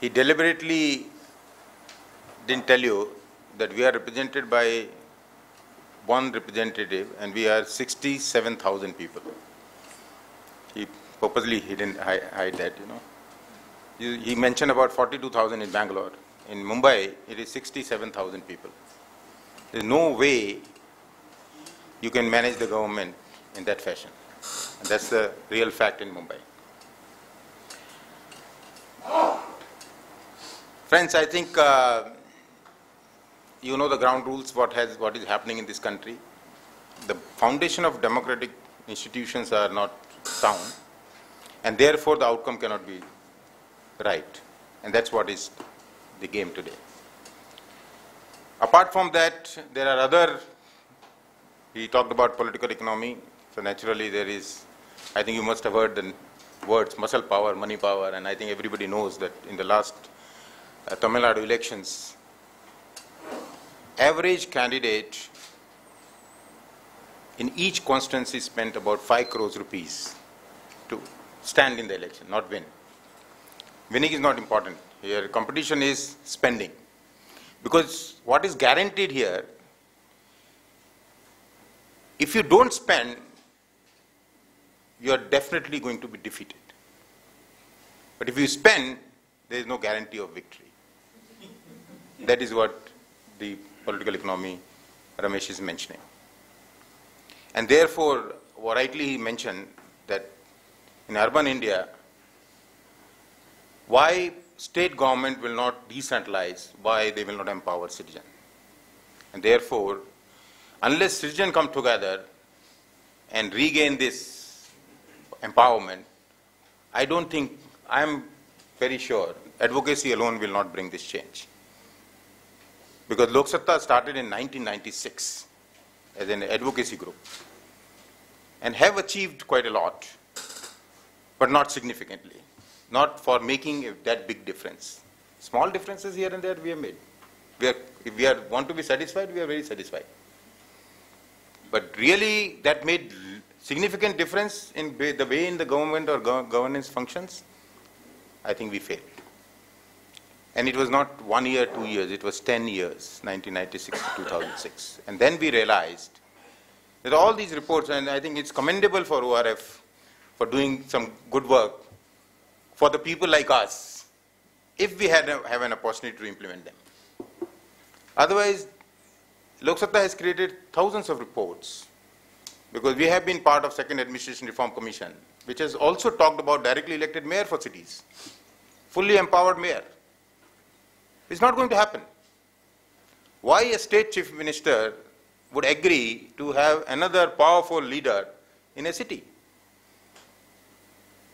he deliberately didn't tell you that we are represented by one representative and we are 67,000 people. He purposely he didn't hide that, you know. He mentioned about 42,000 in Bangalore. In Mumbai, it is 67,000 people. There's no way you can manage the government in that fashion. And that's the real fact in Mumbai. Friends, I think uh, you know the ground rules, what, has, what is happening in this country. The foundation of democratic institutions are not sound, and therefore the outcome cannot be right. And that's what is the game today. Apart from that, there are other, he talked about political economy, so naturally there is, I think you must have heard the words muscle power, money power, and I think everybody knows that in the last uh, Tamil Nadu elections, average candidate in each constituency spent about 5 crores rupees to stand in the election, not win. Winning is not important. Here, competition is spending. Because what is guaranteed here, if you don't spend, you are definitely going to be defeated. But if you spend, there is no guarantee of victory. That is what the political economy Ramesh is mentioning. And therefore, rightly he mentioned that in urban India, why state government will not decentralize, why they will not empower citizen. And therefore, unless citizens come together and regain this empowerment, I don't think, I am very sure, advocacy alone will not bring this change. Because Lok Satta started in 1996 as an advocacy group and have achieved quite a lot, but not significantly, not for making that big difference. Small differences here and there we have made. We are, if we are, want to be satisfied, we are very satisfied. But really, that made significant difference in the way in the government or gov- governance functions, I think we failed. And it was not one year, two years, it was 10 years, 1996 to 2006. And then we realized that all these reports, and I think it's commendable for ORF for doing some good work for the people like us, if we had a, have an opportunity to implement them. Otherwise, Lok Satta has created thousands of reports because we have been part of Second Administration Reform Commission, which has also talked about directly elected mayor for cities, fully empowered mayor. It's not going to happen. Why a state chief minister would agree to have another powerful leader in a city?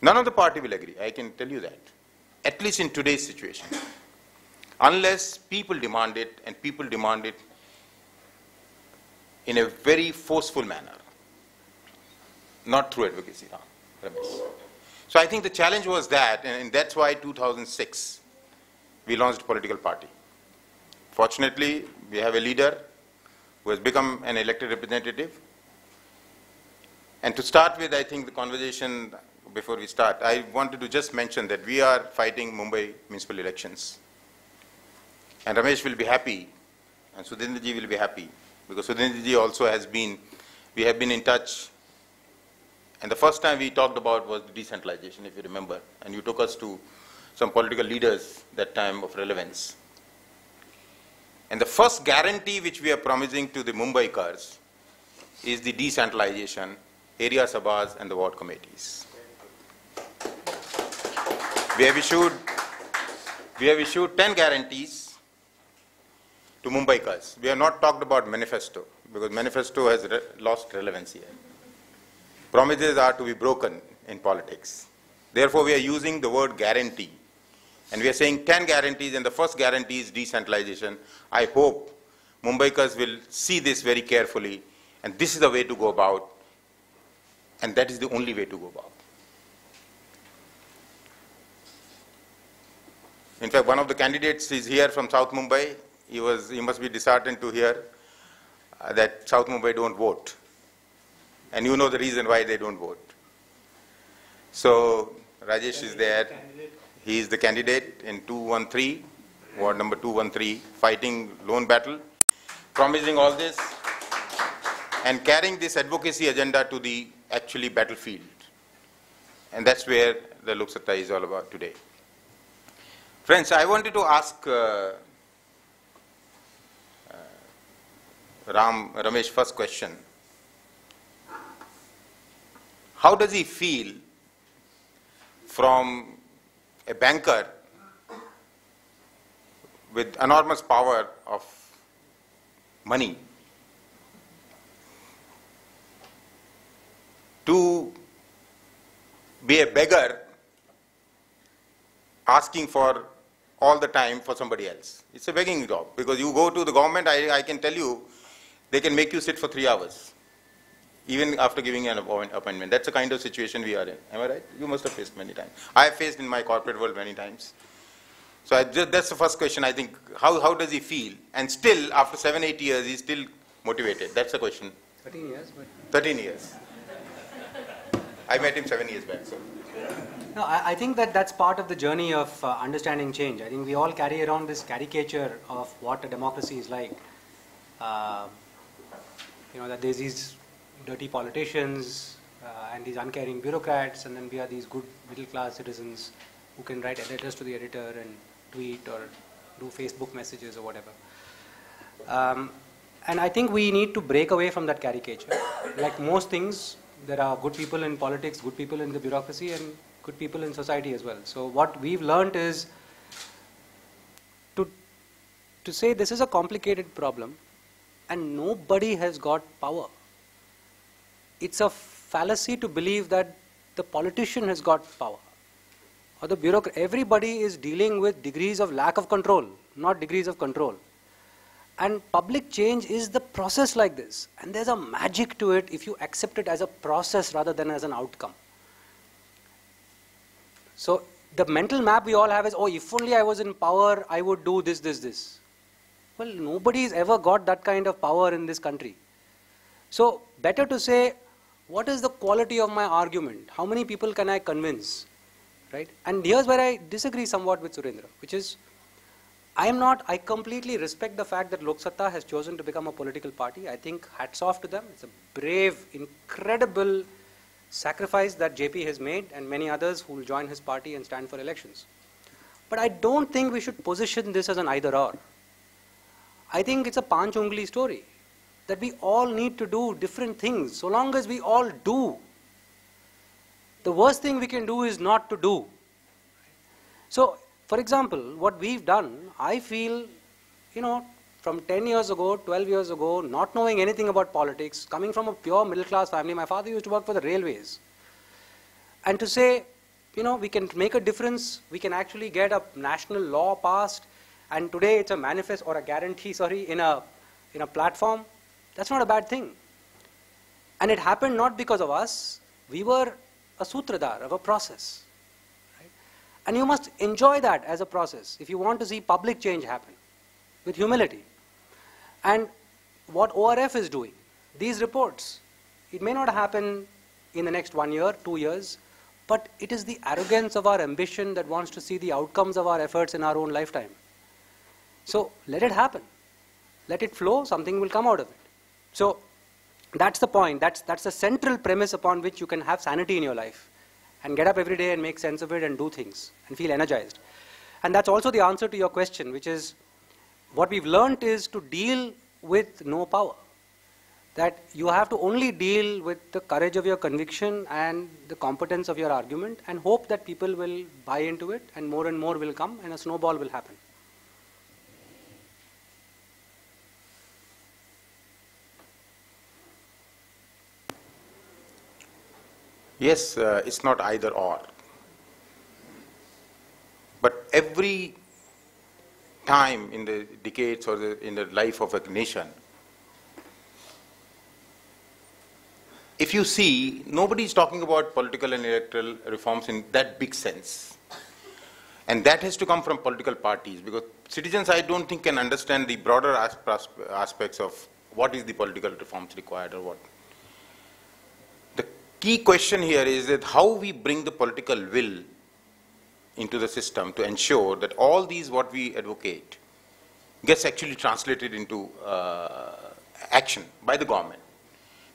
None of the party will agree, I can tell you that, at least in today's situation. Unless people demand it, and people demand it in a very forceful manner, not through advocacy, Ram- So I think the challenge was that, and that's why 2006 we launched political party. Fortunately, we have a leader who has become an elected representative. And to start with, I think the conversation before we start, I wanted to just mention that we are fighting Mumbai municipal elections. And Ramesh will be happy, and Sudhendraji will be happy, because Sudhendraji also has been, we have been in touch. And the first time we talked about was decentralization, if you remember, and you took us to some political leaders that time of relevance. And the first guarantee which we are promising to the Mumbaikars is the decentralization, area sabhas and the ward committees. We have issued, we have issued 10 guarantees to Mumbaikars. We have not talked about manifesto because manifesto has re- lost relevance here. Promises are to be broken in politics. Therefore, we are using the word guarantee. And we are saying 10 guarantees, and the first guarantee is decentralization. I hope Mumbaikars will see this very carefully, and this is the way to go about, and that is the only way to go about. In fact, one of the candidates is here from South Mumbai. He was, he must be disheartened to hear uh, that South Mumbai don't vote. And you know the reason why they don't vote. So Rajesh is there. He is the candidate in 213, ward number 213, fighting lone battle, promising all this and carrying this advocacy agenda to the actually battlefield. And that's where the Lok Satta is all about today. Friends, I wanted to ask uh, uh, Ram, Ramesh first question. How does he feel from a banker with enormous power of money to be a beggar asking for all the time for somebody else. It's a begging job because you go to the government, I, I can tell you, they can make you sit for three hours, even after giving an appointment. That's the kind of situation we are in. Am I right? You must have faced many times. I have faced in my corporate world many times. So I, that's the first question, I think. How, how does he feel? And still, after seven, eight years, he's still motivated. That's the question. 13 years. But 13 years. I met him seven years back. So. No, I, I, think that that's part of the journey of uh, understanding change. I think we all carry around this caricature of what a democracy is like. Uh, you know, that there's these dirty politicians uh, and these uncaring bureaucrats, and then we are these good middle class citizens who can write letters to the editor and tweet or do Facebook messages or whatever. Um, and I think we need to break away from that caricature. like most things, there are good people in politics, good people in the bureaucracy, and good people in society as well. So what we've learned is to to say this is a complicated problem, and nobody has got power. It's a fallacy to believe that the politician has got power or the bureaucrat. Everybody is dealing with degrees of lack of control, not degrees of control. And public change is the process like this. And there's a magic to it if you accept it as a process rather than as an outcome. So the mental map we all have is, oh, if only I was in power, I would do this, this, this. Well, nobody's ever got that kind of power in this country. So better to say, what is the quality of my argument? How many people can I convince? Right? And here's where I disagree somewhat with Surendra, which is, I am not, I completely respect the fact that Lok Satta has chosen to become a political party. I think hats off to them. It's a brave, incredible sacrifice that JP has made and many others who will join his party and stand for elections. But I don't think we should position this as an either or. I think it's a panch ungli story that we all need to do different things so long as we all do. The worst thing we can do is not to do. So for example, what we've done, I feel, you know, from 10 years ago, 12 years ago, not knowing anything about politics, coming from a pure middle class family, my father used to work for the railways. And to say, you know, we can make a difference, we can actually get a national law passed, and today it's a manifest or a guarantee, sorry, in a, in a platform, that's not a bad thing. And it happened not because of us, we were a sutradhar of a process. And you must enjoy that as a process if you want to see public change happen with humility. And what ORF is doing, these reports, it may not happen in the next one year, two years, but it is the arrogance of our ambition that wants to see the outcomes of our efforts in our own lifetime. So let it happen. Let it flow, something will come out of it. So that's the point. That's, that's the central premise upon which you can have sanity in your life and get up every day and make sense of it and do things and feel energized. And that's also the answer to your question, which is what we've learned is to deal with no power. That you have to only deal with the courage of your conviction and the competence of your argument and hope that people will buy into it and more and more will come and a snowball will happen. Yes, uh, it's not either or. But every time in the decades or the, in the life of a nation, if you see, nobody is talking about political and electoral reforms in that big sense. And that has to come from political parties because citizens, I don't think, can understand the broader aspects of what is the political reforms required or what key question here is that how we bring the political will into the system to ensure that all these what we advocate gets actually translated into uh, action by the government.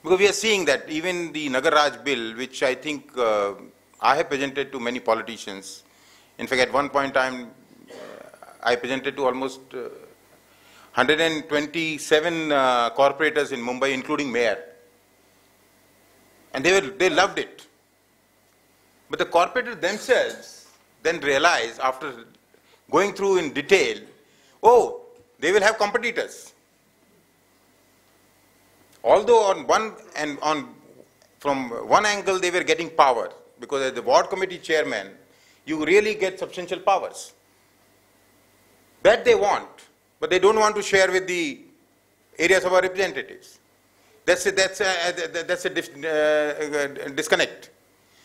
Because we are seeing that even the Nagar Raj bill, which I think uh, I have presented to many politicians, in fact, at one point in time, uh, I presented to almost uh, 127 uh, corporators in Mumbai, including mayor. And they, were, they loved it. But the corporators themselves then realized after going through in detail, oh, they will have competitors. Although on one and on from one angle they were getting power because as the ward committee chairman, you really get substantial powers. That they want, but they don't want to share with the areas of our representatives. That's a, that's a, that's a uh, disconnect.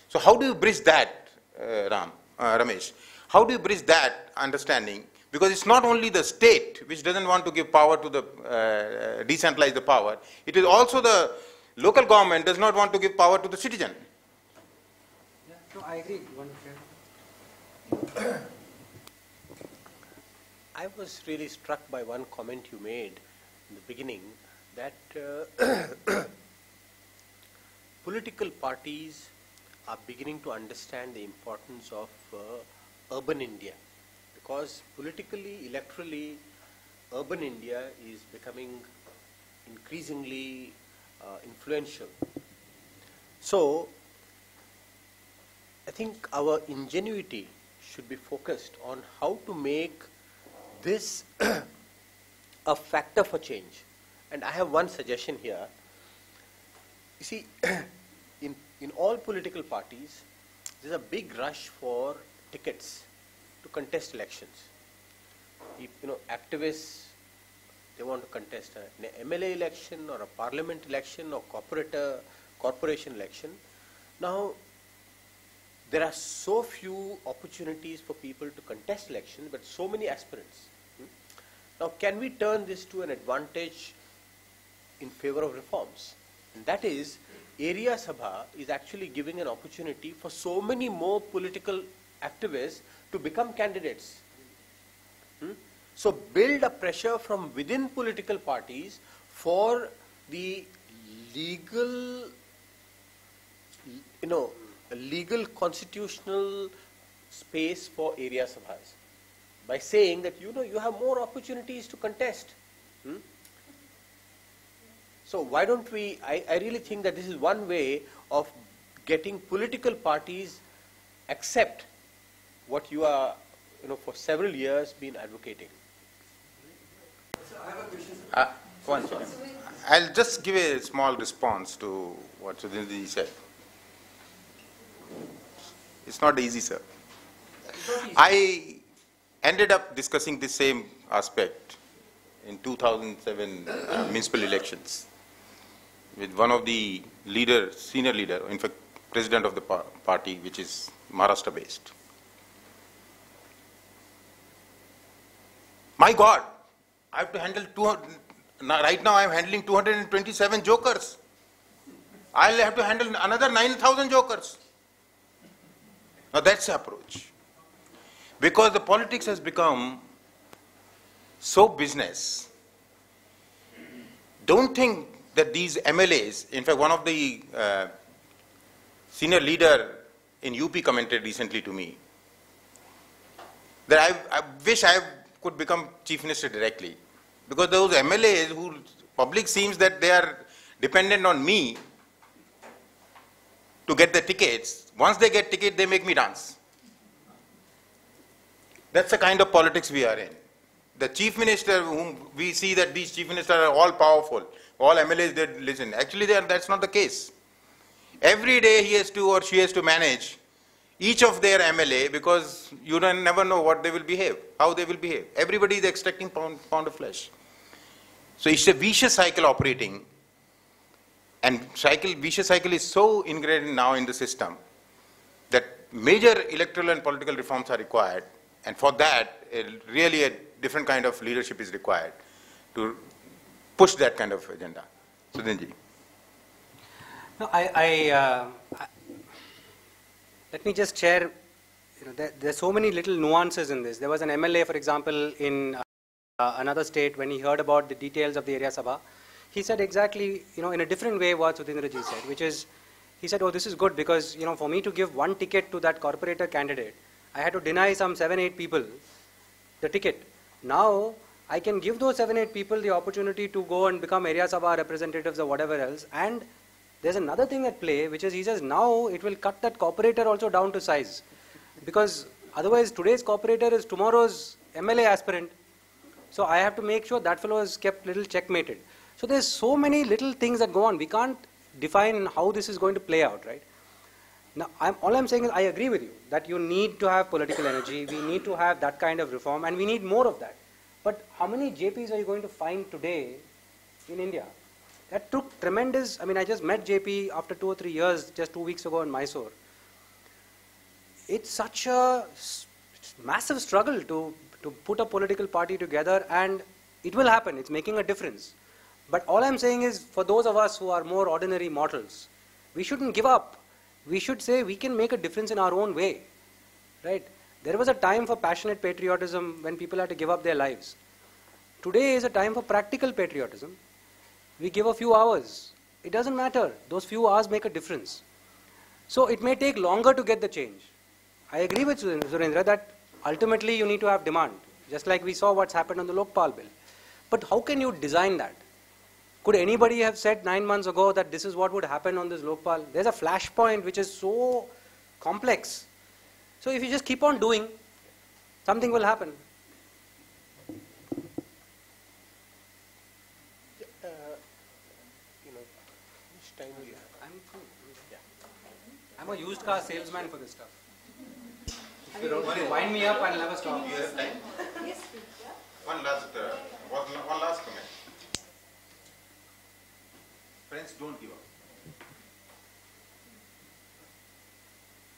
So how do you bridge that, uh, Ram, uh, Ramesh? How do you bridge that understanding? Because it's not only the state which doesn't want to give power to the, uh, decentralize the power, it is also the local government does not want to give power to the citizen. Yeah, no, I agree. I was really struck by one comment you made in the beginning that uh, political parties are beginning to understand the importance of uh, urban India because politically, electorally, urban India is becoming increasingly uh, influential. So, I think our ingenuity should be focused on how to make this a factor for change. And I have one suggestion here. You see, in, in all political parties, there's a big rush for tickets to contest elections. If, you know, activists, they want to contest an MLA election or a parliament election or corporate, uh, corporation election. Now, there are so few opportunities for people to contest elections, but so many aspirants. Hmm? Now, can we turn this to an advantage in favor of reforms. And that is, Area Sabha is actually giving an opportunity for so many more political activists to become candidates. Hmm? So build a pressure from within political parties for the legal, you know, legal constitutional space for area sabhas by saying that you know you have more opportunities to contest. Hmm? So why don't we, I, I really think that this is one way of getting political parties accept what you are, you know, for several years been advocating. Uh, one second. I'll just give a small response to what Sudhindra said. It's not easy, sir. I ended up discussing the same aspect in 2007 uh, municipal elections with one of the leader, senior leader, in fact, president of the party, which is Maharashtra based. My God, I have to handle 200, right now I am handling 227 jokers. I'll have to handle another 9,000 jokers. Now that's the approach. Because the politics has become so business. Don't think that these MLAs, in fact, one of the uh, senior leader in UP commented recently to me that I, I wish I could become chief minister directly because those MLAs who public seems that they are dependent on me to get the tickets. Once they get ticket, they make me dance. That's the kind of politics we are in. The chief minister, whom we see that these chief ministers are all powerful, all MLAs they listen. Actually, that's not the case. Every day he has to or she has to manage each of their MLA because you don't never know what they will behave, how they will behave. Everybody is extracting pound, pound of flesh. So it's a vicious cycle operating. And cycle, vicious cycle is so ingrained now in the system that major electoral and political reforms are required. And for that, really a different kind of leadership is required to push that kind of agenda. Sudhinji. No, I, I, uh, I, let me just share you know, there, there's so many little nuances in this. There was an MLA, for example, in uh, another state when he heard about the details of the area sabha. He said exactly, you know, in a different way what Sudhindraji said, which is, he said, oh, this is good because, you know, for me to give one ticket to that corporator candidate, I had to deny some seven, eight people the ticket. Now, I can give those seven, eight people the opportunity to go and become area sabha representatives or whatever else. And there's another thing at play, which is he says now it will cut that corporator also down to size. Because otherwise today's corporator is tomorrow's MLA aspirant. So I have to make sure that fellow is kept little checkmated. So there's so many little things that go on. We can't define how this is going to play out, right? Now, I'm, all I'm saying is I agree with you that you need to have political energy. We need to have that kind of reform, and we need more of that. But how many JPs are you going to find today in India? That took tremendous. I mean, I just met JP after two or three years, just two weeks ago in Mysore. It's such a massive struggle to, to put a political party together, and it will happen. It's making a difference. But all I'm saying is, for those of us who are more ordinary mortals, we shouldn't give up we should say we can make a difference in our own way. Right? There was a time for passionate patriotism when people had to give up their lives. Today is a time for practical patriotism. We give a few hours. It doesn't matter. Those few hours make a difference. So it may take longer to get the change. I agree with Surendra that ultimately you need to have demand, just like we saw what's happened on the Lokpal bill. But how can you design that? Could anybody have said nine months ago that this is what would happen on this Lokpal? There's a flashpoint which is so complex. So if you just keep on doing, something will happen. Uh, you know, which time we have? I'm, I'm a used car salesman for this stuff. If you don't worry, wind me up, I'll never stop. You have time? One last, uh, one, one last comment. Friends, don't give up.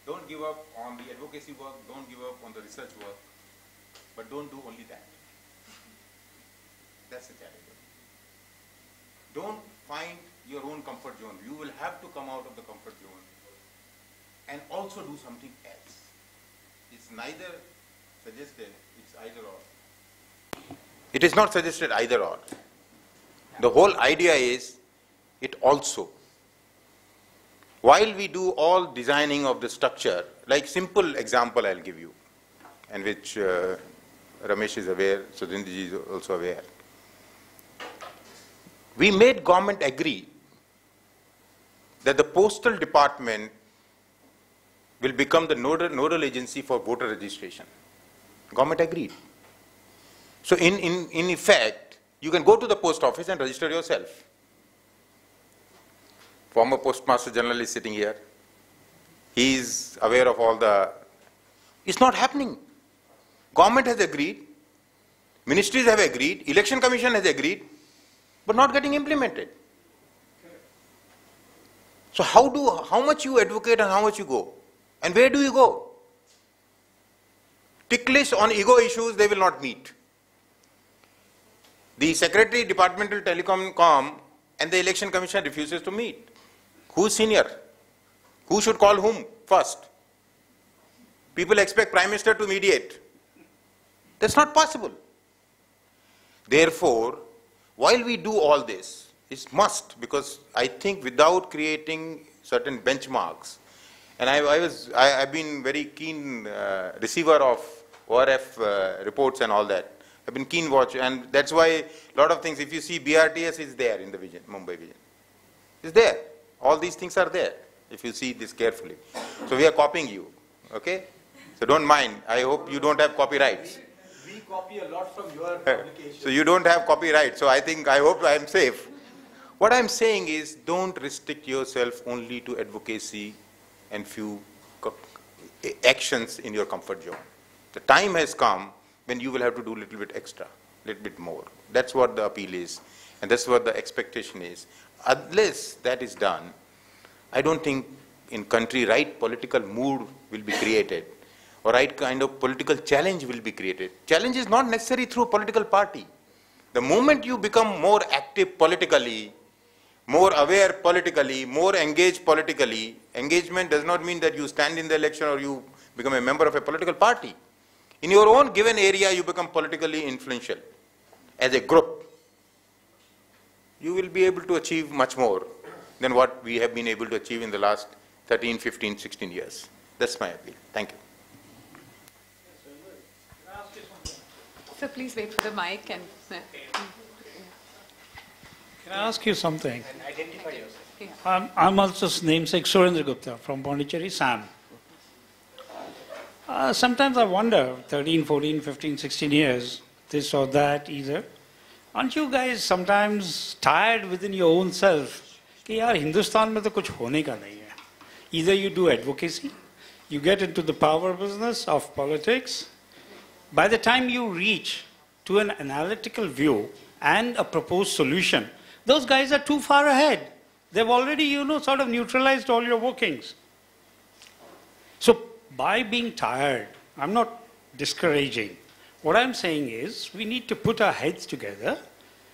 Don't give up on the advocacy work, don't give up on the research work, but don't do only that. That's the challenge. Don't find your own comfort zone. You will have to come out of the comfort zone and also do something else. It's neither suggested, it's either or. It is not suggested either or. The whole idea is it also. While we do all designing of the structure, like simple example I'll give you, and which uh, Ramesh is aware, Sudhindraji is also aware. We made government agree that the postal department will become the nodal, nodal agency for voter registration. Government agreed. So in, in, in effect, you can go to the post office and register yourself. Former Postmaster General is sitting here. He is aware of all the. It's not happening. Government has agreed, ministries have agreed, election commission has agreed, but not getting implemented. So how do how much you advocate and how much you go, and where do you go? Ticklish on ego issues they will not meet. The Secretary Departmental Telecom and the Election Commission refuses to meet. Who's senior? Who should call whom first? People expect Prime Minister to mediate. That's not possible. Therefore, while we do all this, it's must because I think without creating certain benchmarks, and I, I was, I, have been very keen uh, receiver of ORF uh, reports and all that. I've been keen watch, and that's why a lot of things. If you see BRTS is there in the vision, Mumbai vision, it's there. All these things are there, if you see this carefully. So we are copying you, okay? So don't mind. I hope you don't have copyrights. We, we copy a lot from your publication. so you don't have copyright. So I think, I hope I am safe. What I'm saying is don't restrict yourself only to advocacy and few actions in your comfort zone. The time has come when you will have to do a little bit extra, a little bit more. That's what the appeal is. And that's what the expectation is. Unless that is done, I don't think in country right political mood will be created or right kind of political challenge will be created. Challenge is not necessary through a political party. The moment you become more active politically, more aware politically, more engaged politically, engagement does not mean that you stand in the election or you become a member of a political party. In your own given area, you become politically influential as a group. You will be able to achieve much more than what we have been able to achieve in the last 13, 15, 16 years. That's my appeal. Thank you. So please wait for the mic and. uh, Can I ask you something? Identify yourself. yeah. I'm, I'm also namesake Surendra Gupta from Pondicherry, Sam. Uh, sometimes I wonder, 13, 14, 15, 16 years, this or that either, aren't you guys sometimes tired within your own self कि यार हिंदुस्तान में तो कुछ होने का नहीं है either you do advocacy you get into the power business of politics by the time you reach to an analytical view and a proposed solution, those guys are too far ahead. They've already, you know, sort of neutralized all your workings. So, by being tired, I'm not discouraging. What I'm saying is, we need to put our heads together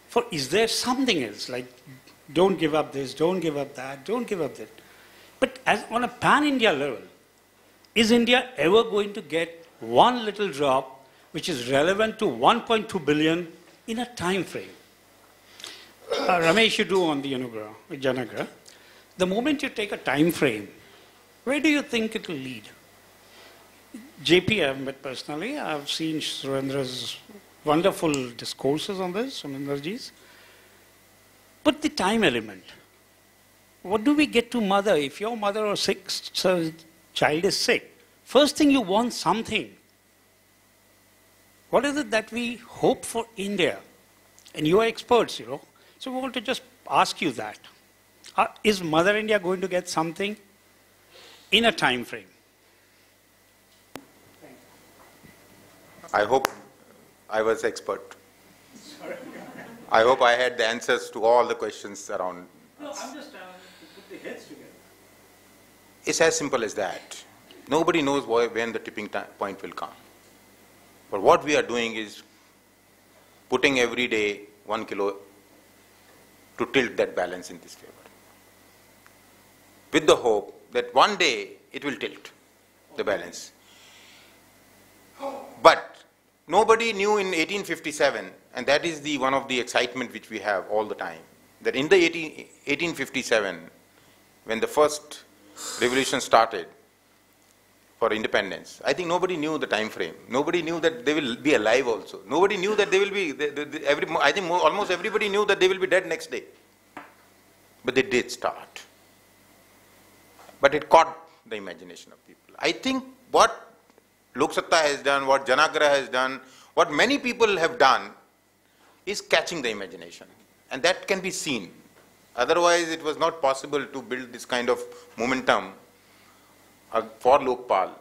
for is there something else? Like, don't give up this, don't give up that, don't give up that. But as on a pan India level, is India ever going to get one little drop which is relevant to 1.2 billion in a time frame? Uh, Ramesh, you do on the Janaagraha. The moment you take a time frame, where do you think it will lead? JP, I've met personally. I've seen Surendra's wonderful discourses on this, Surendraji's. But the time element. What do we get to mother? If your mother or sick, child is sick, first thing you want something. What is it that we hope for India? And you are experts, you know. So we want to just ask you that. Uh, is Mother India going to get something in a time frame? I hope I was expert. I hope I had the answers to all the questions around. No, I'm just trying to put the heads together. It's as simple as that. Nobody knows why, when the tipping point will come. But what we are doing is putting every day one kilo to tilt that balance in this favor. With the hope that one day it will tilt the balance. But nobody knew in 1857, and that is the one of the excitement which we have all the time, that in the 18, 1857, when the first revolution started for independence, I think nobody knew the time frame. Nobody knew that they will be alive also. Nobody knew that they will be, they, they, they- every, I think mo- almost everybody knew that they will be dead next day. But they did start. But it caught the imagination of people. I think what Lok Satta has done, what Janaagraha has done, what many people have done is catching the imagination. And that can be seen. Otherwise, it was not possible to build this kind of momentum uh, for Lokpal.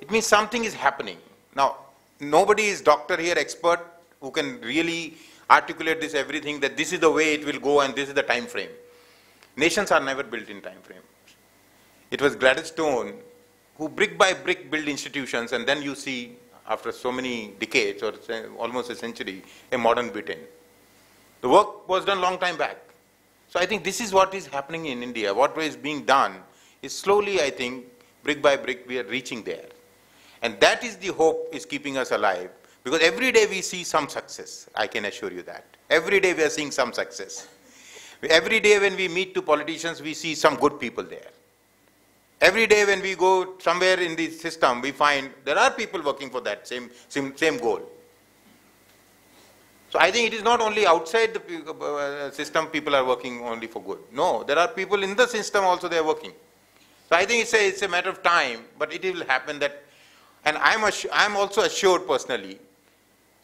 It means something is happening. Now, nobody is doctor here, expert, who can really articulate this everything that this is the way it will go and this is the time frame. Nations are never built in time frame. It was Gladstone who brick by brick build institutions and then you see after so many decades or almost a century a modern Britain. The work was done long time back. So I think this is what is happening in India. What is being done is slowly, I think, brick by brick, we are reaching there. And that is the hope is keeping us alive. Because every day we see some success, I can assure you that. Every day we are seeing some success. Every day when we meet to politicians, we see some good people there. Every day when we go somewhere in the system, we find there are people working for that same, same, same goal. So I think it is not only outside the uh, system people are working only for good. No, there are people in the system also they are working. So I think it's a, it's a matter of time, but it will happen that, and I'm, I'm also assured personally,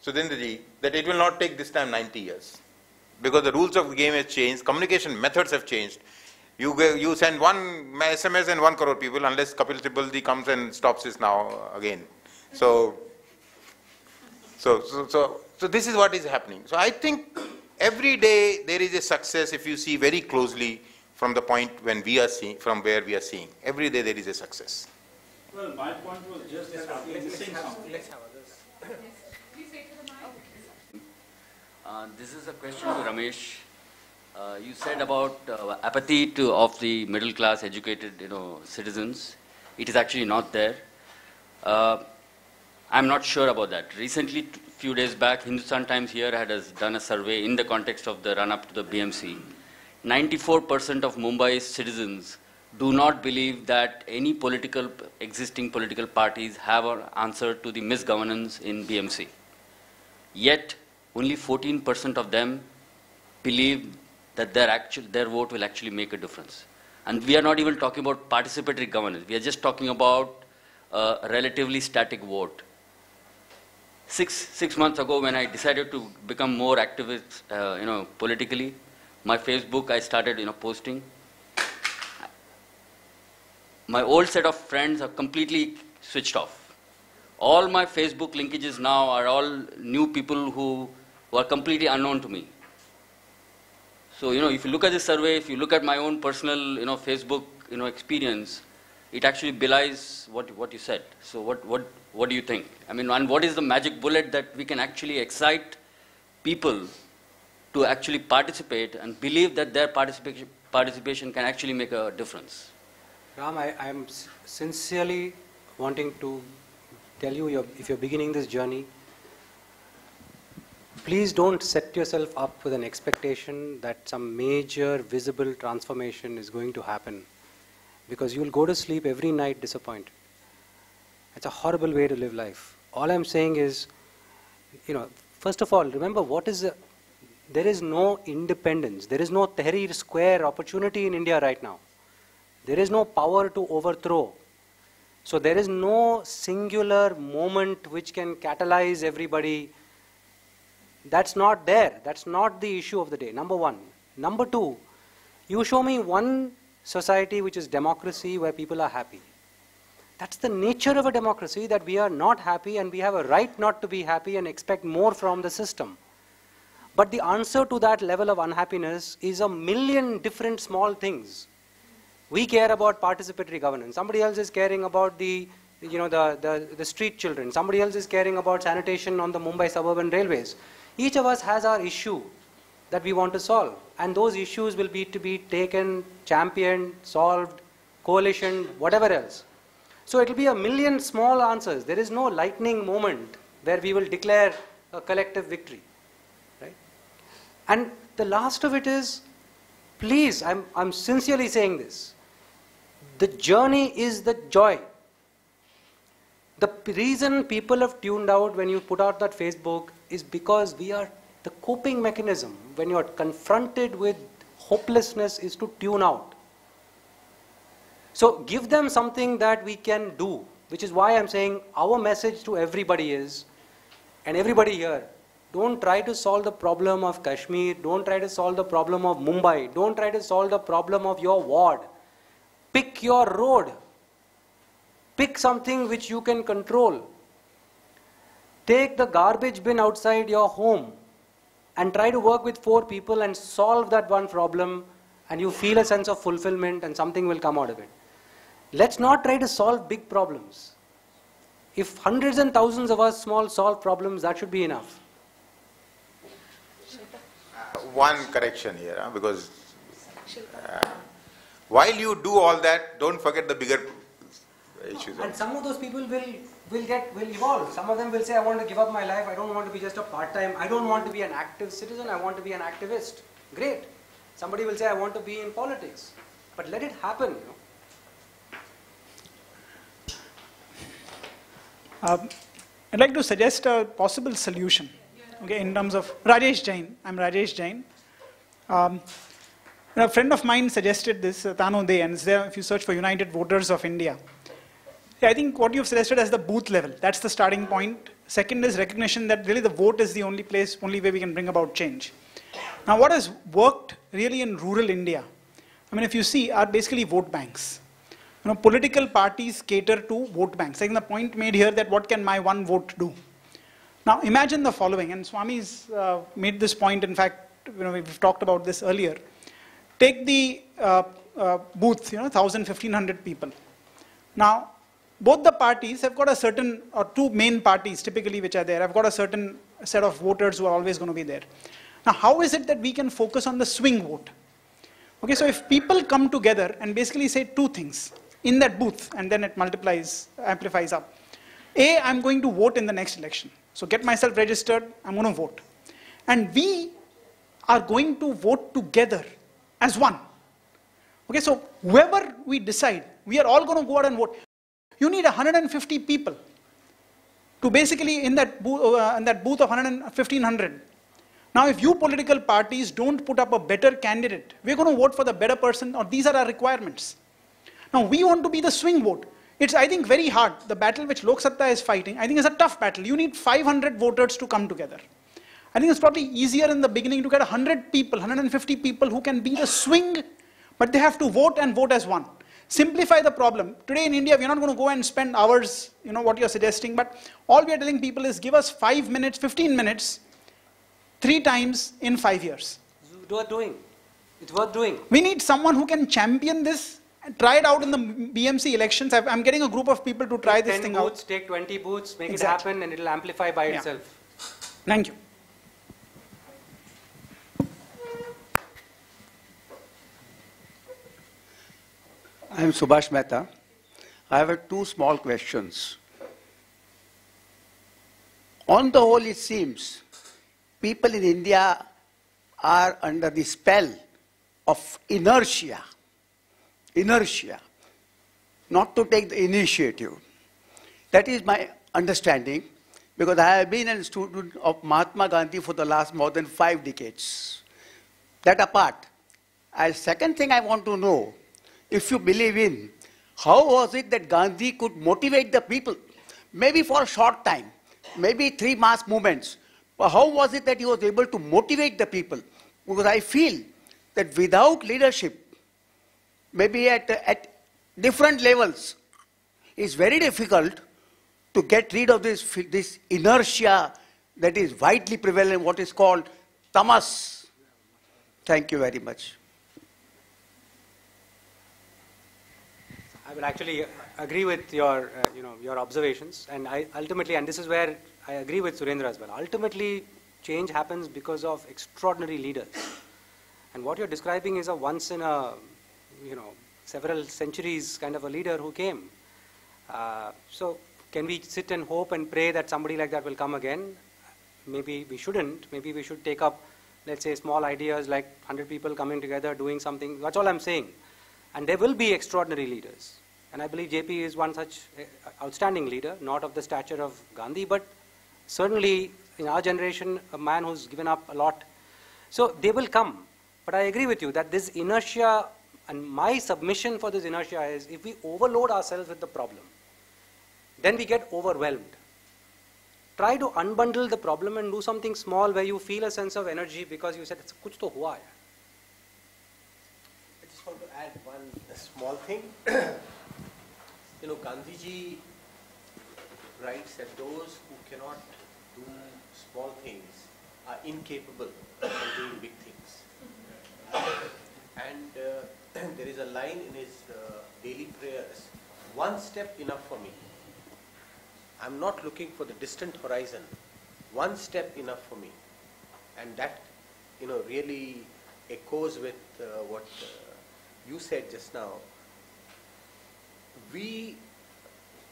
Sudhindraji, that it will not take this time 90 years. Because the rules of the game have changed, communication methods have changed. You, go- you send one SMS and one crore people unless Kapil Sibalji comes and stops this now again. So, so, so, so, so this is what is happening. So I think every day there is a success if you see very closely from the point when we are seeing, from where we are seeing. Every day there is a success. Well, my point was just that we are missing something. Uh, This is a question to Ramesh. Uh, You said about uh, apathy to, of the middle class educated, you know, citizens. It is actually not there. Uh, I'm not sure about that. Recently, a few days back, Hindustan Times here had done a survey in the context of the run-up to the BMC. 94% of Mumbai's citizens do not believe that any political existing political parties have an answer to the misgovernance in BMC. Yet, only 14% of them believe that their, actual, their vote will actually make a difference. And we are not even talking about participatory governance. We are just talking about a relatively static vote. Six, six months ago, when I decided to become more activist, uh, you know, politically, my Facebook, I started, you know, posting. My old set of friends are completely switched off. All my Facebook linkages now are all new people who, who are completely unknown to me. So, you know, if you look at this survey, if you look at my own personal, you know, Facebook, you know, experience, it actually belies what, what you said. So what, what, what do you think? I mean, and what is the magic bullet that we can actually excite people to actually participate and believe that their participation, participation can actually make a difference? Ram, I am sincerely wanting to tell you, you're, if you're beginning this journey, please don't set yourself up with an expectation that some major visible transformation is going to happen because you'll go to sleep every night disappointed. It's a horrible way to live life. All I'm saying is, you know, first of all, remember what is the, there is no independence, there is no Tahrir Square opportunity in India right now. There is no power to overthrow. So there is no singular moment which can catalyze everybody that's not there. That's not the issue of the day. Number one. Number two, you show me one society which is democracy where people are happy. That's the nature of a democracy that we are not happy and we have a right not to be happy and expect more from the system. But the answer to that level of unhappiness is a million different small things. We care about participatory governance. Somebody else is caring about the, you know, the, the, the street children. Somebody else is caring about sanitation on the Mumbai suburban railways. Each of us has our issue that we want to solve. And those issues will be to be taken, championed, solved, coalition, whatever else. So it will be a million small answers. There is no lightning moment where we will declare a collective victory. Right? And the last of it is, please, I'm, I'm sincerely saying this. The journey is the joy. The reason people have tuned out when you put out that Facebook is because we are the coping mechanism when you are confronted with hopelessness is to tune out. So give them something that we can do, which is why I'm saying our message to everybody is, and everybody here, don't try to solve the problem of Kashmir, don't try to solve the problem of Mumbai, don't try to solve the problem of your ward. Pick your road. Pick something which you can control. Take the garbage bin outside your home and try to work with four people and solve that one problem and you feel a sense of fulfillment and something will come out of it. Let's not try to solve big problems. If hundreds and thousands of us small solve problems, that should be enough. one correction here, huh, because uh, while you do all that, don't forget the bigger issues. And some of those people will will get will evolve. Some of them will say, I want to give up my life. I don't want to be just a part-time. I don't want to be an active citizen. I want to be an activist. Great. Somebody will say, I want to be in politics. But let it happen. You know? Um, I'd like to suggest a possible solution. Okay, in terms of Rajesh Jain. I'm Rajesh Jain. Um, a friend of mine suggested this, uh, Tano Day, and there if you search for United Voters of India. I think what you've suggested as the booth level, that's the starting point. Second is recognition that really the vote is the only place, only way we can bring about change. Now, what has worked really in rural India, I mean, if you see, are basically vote banks. You know, political parties cater to vote banks. I think the point made here that what can my one vote do? Now, imagine the following, and Swami's uh, made this point, in fact, you know, we've talked about this earlier. Take the uh, uh, booth, you know, 1,000, 1,500 people. Now, both the parties have got a certain, or two main parties typically which are there, have got a certain set of voters who are always going to be there. Now, how is it that we can focus on the swing vote? Okay, so if people come together and basically say two things in that booth, and then it multiplies, amplifies up. A, I'm going to vote in the next election. So get myself registered, I'm going to vote. And we are going to vote together as one. Okay, so whoever we decide, we are all going to go out and vote. You need 150 people to basically in that, booth, uh, in that booth of 1500. Now, if you political parties don't put up a better candidate, we're going to vote for the better person, or these are our requirements. Now, we want to be the swing vote. It's, I think, very hard. The battle which Lok Satta is fighting, I think, is a tough battle. You need 500 voters to come together. I think it's probably easier in the beginning to get 100 people, 150 people who can be the swing, but they have to vote and vote as one. Simplify the problem. Today in India, we're not going to go and spend hours, you know, what you're suggesting, but all we are telling people is give us 5 minutes, 15 minutes, three times in 5 years. It's worth doing. It's worth doing. We need someone who can champion this and try it out in the BMC elections. i am getting a group of people to try take this thing booths, out. Take 20 booths, make exactly. it happen, and it'll amplify by yeah. itself. Thank you. I am Subhash Mehta. I have two small questions. On the whole, it seems people in India are under the spell of inertia inertia, not to take the initiative. That is my understanding because I have been a student of Mahatma Gandhi for the last more than five decades. That apart, and second thing I want to know, if you believe in, how was it that Gandhi could motivate the people, maybe for a short time, maybe three mass movements, but how was it that he was able to motivate the people? Because I feel that without leadership, maybe at, at different levels, it's very difficult to get rid of this, this inertia that is widely prevalent, what is called tamas. Thank you very much. I will actually agree with your, uh, you know, your observations, and I ultimately, and this is where I agree with Surendra as well. Ultimately, change happens because of extraordinary leaders, and what you're describing is a once in a you know, several centuries kind of a leader who came. Uh, so can we sit and hope and pray that somebody like that will come again? Maybe we shouldn't. Maybe we should take up, let's say, small ideas like 100 people coming together, doing something. That's all I'm saying. And there will be extraordinary leaders. And I believe JP is one such uh, outstanding leader, not of the stature of Gandhi, but certainly in our generation, a man who's given up a lot. So they will come. But I agree with you that this inertia and my submission for this inertia is if we overload ourselves with the problem, then we get overwhelmed. Try to unbundle the problem and do something small where you feel a sense of energy because you said, it's kuch to hua. I just want to add one small thing. you know, Gandhiji writes that those who cannot do small things are incapable of doing big things. And uh, there is a line in his uh, daily prayers, one step enough for me. I'm not looking for the distant horizon. One step enough for me. And that, you know, really echoes with uh, what uh, you said just now. We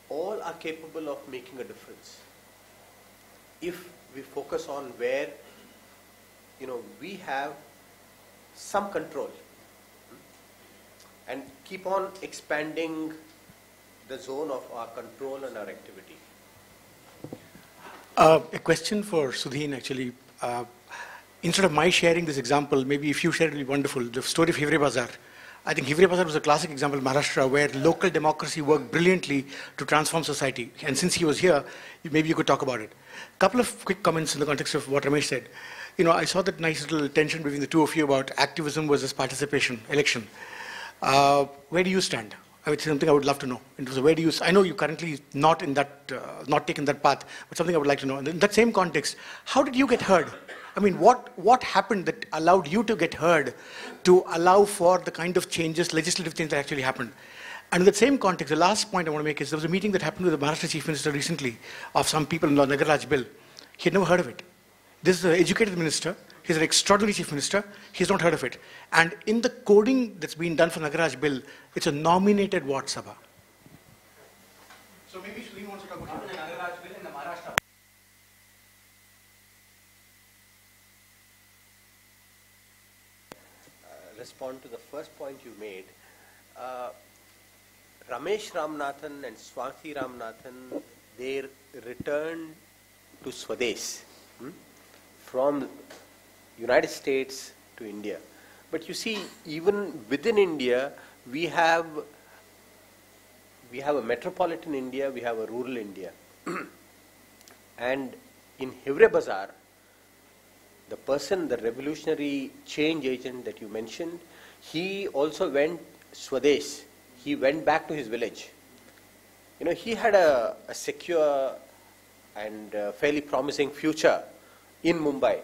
all are capable of making a difference if we focus on where, you know, we have some control and keep on expanding the zone of our control and our activity. Uh, a question for Sudhin actually. Uh, instead of my sharing this example, maybe if you share it, will be wonderful. The story of Hivre Bazar. I think Hivre was a classic example of Maharashtra where local democracy worked brilliantly to transform society. And since he was here, maybe you could talk about it. A couple of quick comments in the context of what Ramesh said. You know, I saw that nice little tension between the two of you about activism versus participation, election. Uh, where do you stand? I would say something I would love to know. In terms of where do you? I know you're currently not in that, uh, not taken that path, but something I would like to know. And in that same context, how did you get heard? I mean, what what happened that allowed you to get heard, to allow for the kind of changes, legislative change that actually happened? And in that same context, the last point I want to make is there was a meeting that happened with the Maharashtra Chief Minister recently of some people in the Nagara Raj bill. He had never heard of it. This is an educated minister He's an extraordinary chief minister. He's not heard of it. And in the coding that's been done for Nagara Raj bill, it's a nominated Ward Sabha. So maybe Sudhin wants to talk about respond to the first point you made. Uh, Ramesh Ramanathan and Swathi Ramanathan, they returned to Swadesh hmm, from United States to India. But you see, even within India, we have we have a metropolitan India, we have a rural India. and in Hivre Bazaar, the person, the revolutionary change agent that you mentioned, he also went Swadesh. He went back to his village. You know, he had a, a secure and uh, fairly promising future in Mumbai.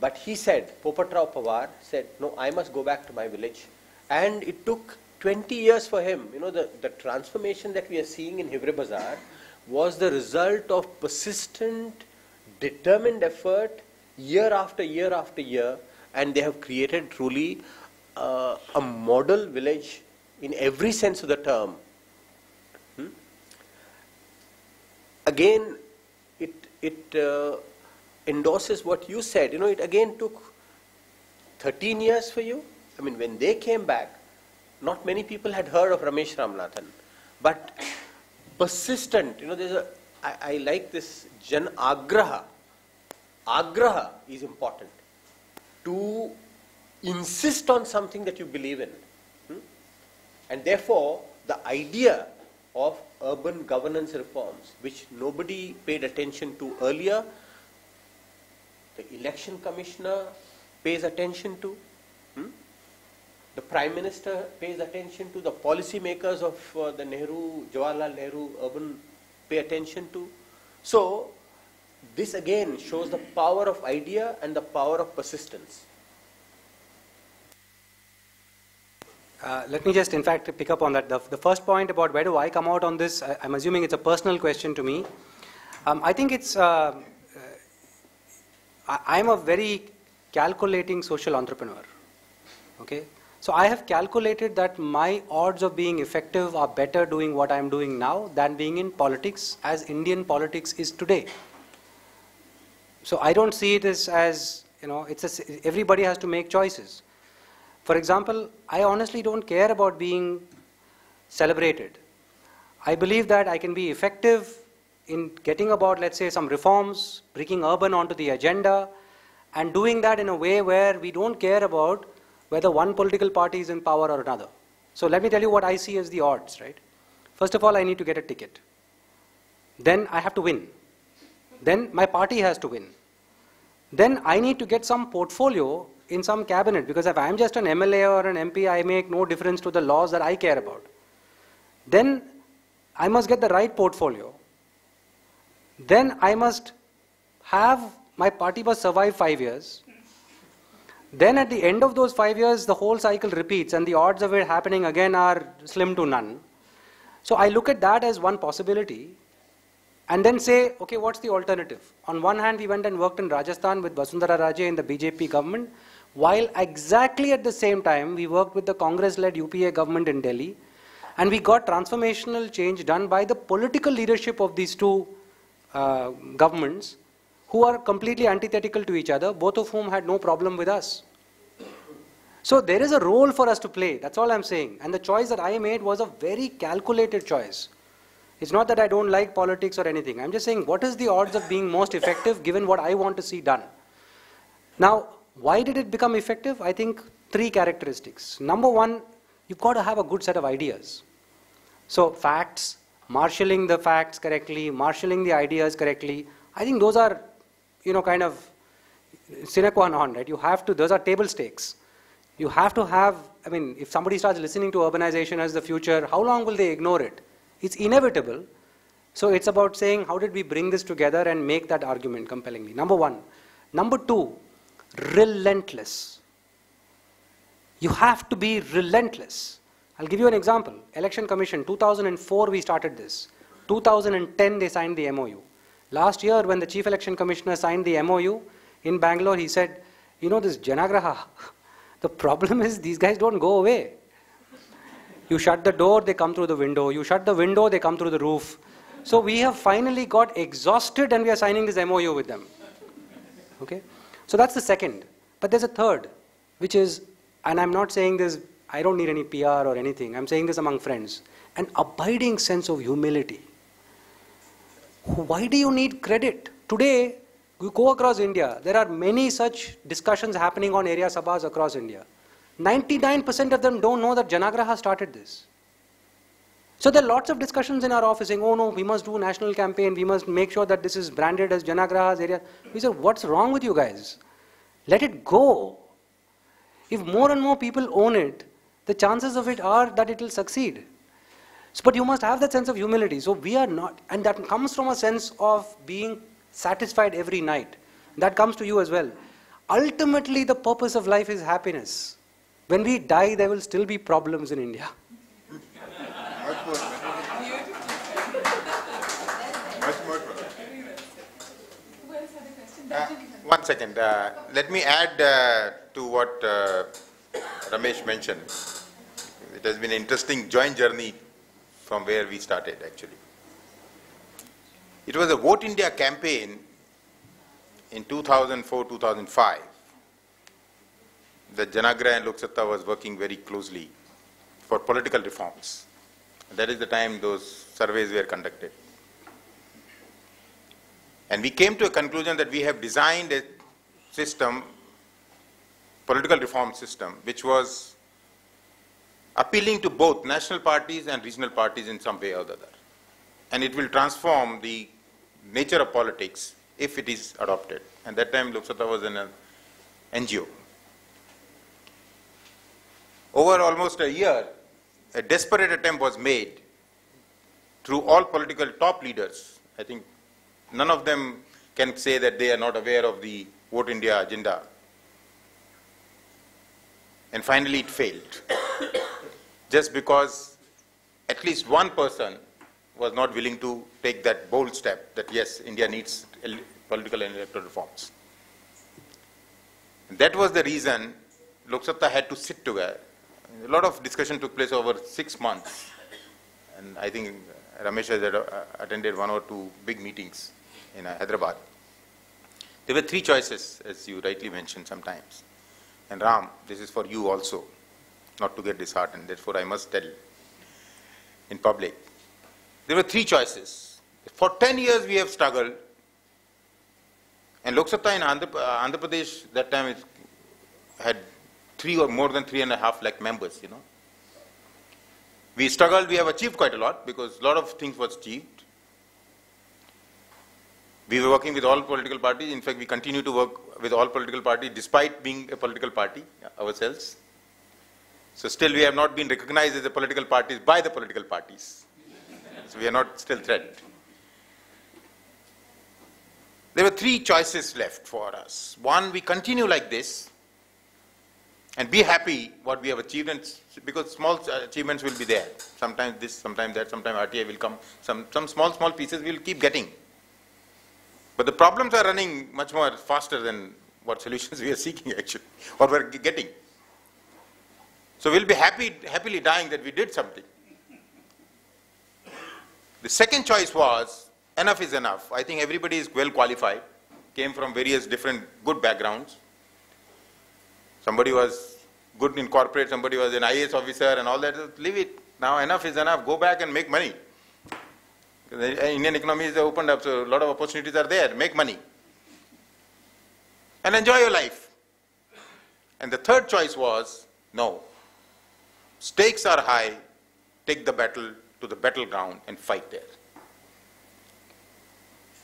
But he said, Popatrao Pawar said, no, I must go back to my village. And it took 20 years for him. You know, the, the transformation that we are seeing in Hivre Bazaar was the result of persistent, determined effort year after year after year, and they have created truly uh, a model village in every sense of the term. Hmm? Again, it, it uh, endorses what you said. You know, it again took 13 years for you. I mean, when they came back, not many people had heard of Ramesh Ramanathan, but persistent. You know, there's a. I, I like this Jan Agraha. Agraha is important. To insist on something that you believe in. Hmm? And therefore, the idea of urban governance reforms, which nobody paid attention to earlier, the election commissioner pays attention to, hmm? the prime minister pays attention to, the policy makers of uh, the Nehru, Jawaharlal Nehru urban pay attention to. So, this again shows the power of idea and the power of persistence. Uh, let me just, in fact, pick up on that. The, the, first point about where do I come out on this, I, am assuming it's a personal question to me. Um, I think it's, uh, uh I, am a very calculating social entrepreneur. Okay? So I have calculated that my odds of being effective are better doing what I'm doing now than being in politics as Indian politics is today. So I don't see it as, as you know, it's a, everybody has to make choices. For example, I honestly don't care about being celebrated. I believe that I can be effective in getting about, let's say, some reforms, bringing urban onto the agenda, and doing that in a way where we don't care about whether one political party is in power or another. So let me tell you what I see as the odds, right? First of all, I need to get a ticket. Then I have to win. Then my party has to win. Then I need to get some portfolio in some cabinet because if I'm just an MLA or an MP, I make no difference to the laws that I care about. Then I must get the right portfolio. Then I must have my party must survive five years. Then at the end of those five years, the whole cycle repeats and the odds of it happening again are slim to none. So I look at that as one possibility and then say, okay, what's the alternative? On one hand, we went and worked in Rajasthan with Vasundhara Raje in the BJP government, while exactly at the same time, we worked with the Congress-led UPA government in Delhi, and we got transformational change done by the political leadership of these two uh, governments, who are completely antithetical to each other, both of whom had no problem with us. So there is a role for us to play, that's all I'm saying. And the choice that I made was a very calculated choice. It's not that I don't like politics or anything. I'm just saying, what is the odds of being most effective given what I want to see done? Now, why did it become effective? I think three characteristics. Number one, you've got to have a good set of ideas. So, facts, marshalling the facts correctly, marshalling the ideas correctly. I think those are, you know, kind of sine qua non, right? You have to, those are table stakes. You have to have, I mean, if somebody starts listening to urbanization as the future, how long will they ignore it? It's inevitable. So it's about saying, how did we bring this together and make that argument compellingly? Number one. Number two, relentless. You have to be relentless. I'll give you an example. Election Commission, 2004 we started this. 2010 they signed the MOU. Last year when the Chief Election Commissioner signed the MOU in Bangalore, he said, you know this Janaagraha, the problem is these guys don't go away. You shut the door, they come through the window. You shut the window, they come through the roof. So we have finally got exhausted and we are signing this MOU with them. Okay? So that's the second. But there's a third, which is and I'm not saying this, I don't need any PR or anything, I'm saying this among friends, an abiding sense of humility. Why do you need credit? Today, you go across India, there are many such discussions happening on area sabhas across India. 99% of them don't know that Janaagraha started this. So there are lots of discussions in our office saying, oh no, we must do national campaign, we must make sure that this is branded as Janaagraha's area. We said, what's wrong with you guys? Let it go. If more and more people own it, the chances of it are that it will succeed. So, but you must have that sense of humility. So we are not, and that comes from a sense of being satisfied every night. That comes to you as well. Ultimately, the purpose of life is happiness. When we die, there will still be problems in India. Uh, one second. Uh, let me add uh, to what uh, Ramesh mentioned. It has been an interesting joint journey from where we started, actually. It was a Vote India campaign in 2004-2005 that Janaagraha and Lok Satta was working very closely for political reforms. That is the time those surveys were conducted. And we came to a conclusion that we have designed a system, political reform system, which was appealing to both national parties and regional parties in some way or the other. And it will transform the nature of politics if it is adopted. And that time Lok Satta was an NGO. Over almost a year, a desperate attempt was made through all political top leaders. I think none of them can say that they are not aware of the Vote India agenda. And finally it failed. Just because at least one person was not willing to take that bold step that yes, India needs political and electoral reforms. That was the reason Lok Satta had to sit together a lot of discussion took place over six months. And I think Ramesh has attended one or two big meetings in uh, Hyderabad. There were three choices, as you rightly mentioned sometimes. And Ram, this is for you also, not to get disheartened, therefore I must tell in public. There were three choices. For 10 years we have struggled, and Lok Satta in Andhra, uh, Andhra Pradesh that time it had three or more than three and a half lakh members, you know. We struggled, we have achieved quite a lot because a lot of things was achieved. We were working with all political parties. In fact, we continue to work with all political parties despite being a political party ourselves. So still we have not been recognized as a political parties by the political parties. so we are not still threatened. There were three choices left for us. One, we continue like this and be happy what we have achieved and because small achievements will be there. Sometimes this, sometimes that, sometimes RTI will come. Some, some small, small pieces we'll keep getting. But the problems are running much more faster than what solutions we are seeking actually, or we're getting. So we'll be happy, happily dying that we did something. The second choice was, enough is enough. I think everybody is well qualified, came from various different good backgrounds. Somebody was good in corporate, somebody was an IAS officer and all that. Leave it. Now enough is enough. Go back and make money. The Indian economy is opened up, so a lot of opportunities are there. Make money. And enjoy your life. And the third choice was, no. Stakes are high. Take the battle to the battleground and fight there.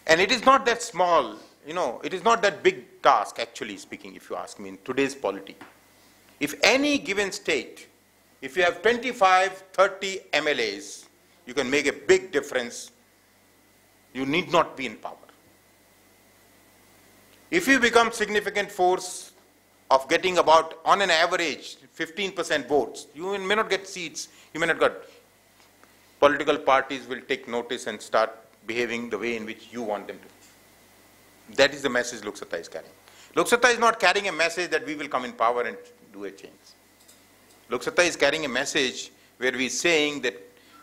And it is not that small you know, it is not that big task, actually speaking, if you ask me, in today's polity. If any given state, if you have 25, 30 MLAs, you can make a big difference. You need not be in power. If you become significant force of getting about, on an average, 15% votes, you may not get seats, you may not get, political parties will take notice and start behaving the way in which you want them to. That is the message Lok Satta is carrying. Lok Satta is not carrying a message that we will come in power and do a change. Lok Satta is carrying a message where we are saying that